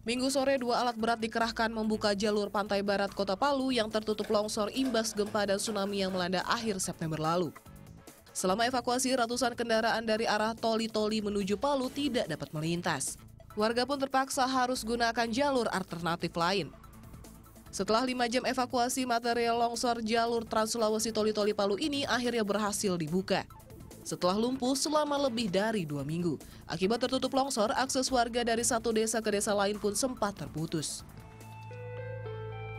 Minggu sore, dua alat berat dikerahkan membuka jalur pantai barat kota Palu yang tertutup longsor imbas gempa dan tsunami yang melanda akhir September lalu. Selama evakuasi, ratusan kendaraan dari arah Toli-Toli menuju Palu tidak dapat melintas. Warga pun terpaksa harus gunakan jalur alternatif lain. Setelah lima jam evakuasi, material longsor jalur Trans Sulawesi Toli-Toli Palu ini akhirnya berhasil dibuka. Setelah lumpuh selama lebih dari dua minggu, akibat tertutup longsor, akses warga dari satu desa ke desa lain pun sempat terputus.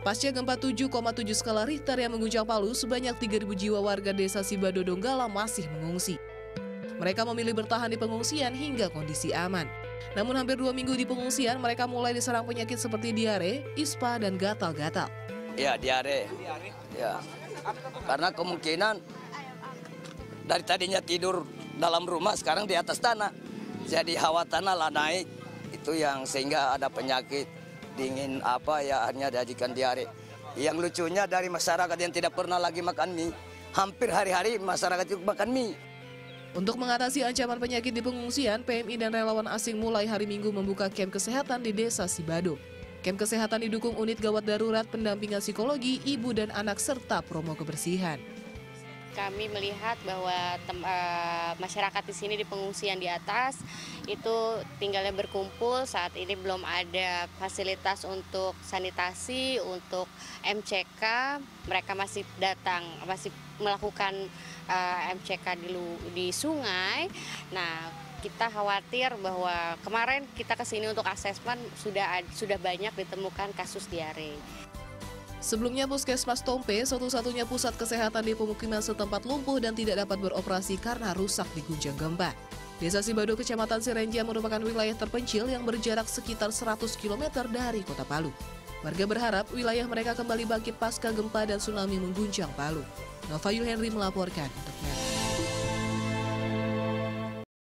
Pasca gempa 7,7 skala Richter yang mengguncang Palu, sebanyak 3.000 jiwa warga desa Sibado Donggala masih mengungsi. Mereka memilih bertahan di pengungsian hingga kondisi aman. Namun hampir dua minggu di pengungsian, mereka mulai diserang penyakit seperti diare, ispa, dan gatal-gatal. Ya, diare. Ya. Karena kemungkinan dari tadinya tidur dalam rumah, sekarang di atas tanah. Jadi hawa tanah lah naik. Itu yang sehingga ada penyakit dingin apa ya hanya diajikan diare. Yang lucunya dari masyarakat yang tidak pernah lagi makan mie, hampir hari-hari masyarakat itu makan mie. Untuk mengatasi ancaman penyakit di pengungsian, PMI dan relawan asing mulai hari Minggu membuka camp kesehatan di Desa Sibado. Camp kesehatan didukung unit gawat darurat, pendampingan psikologi, ibu dan anak, serta promo kebersihan kami melihat bahwa tem, uh, masyarakat di sini di pengungsian di atas itu tinggalnya berkumpul saat ini belum ada fasilitas untuk sanitasi untuk MCK mereka masih datang masih melakukan uh, eh, MCK di di sungai nah kita khawatir bahwa kemarin kita ke sini untuk asesmen sudah sudah banyak ditemukan kasus diare. Sebelumnya Puskesmas Tompe, satu-satunya pusat kesehatan di pemukiman setempat lumpuh dan tidak dapat beroperasi karena rusak diguncang gempa. Desa Sibado, Kecamatan Sirenja merupakan wilayah terpencil yang berjarak sekitar 100 km dari kota Palu. Warga berharap wilayah mereka kembali bangkit pasca gempa dan tsunami mengguncang Palu. Nova Henry melaporkan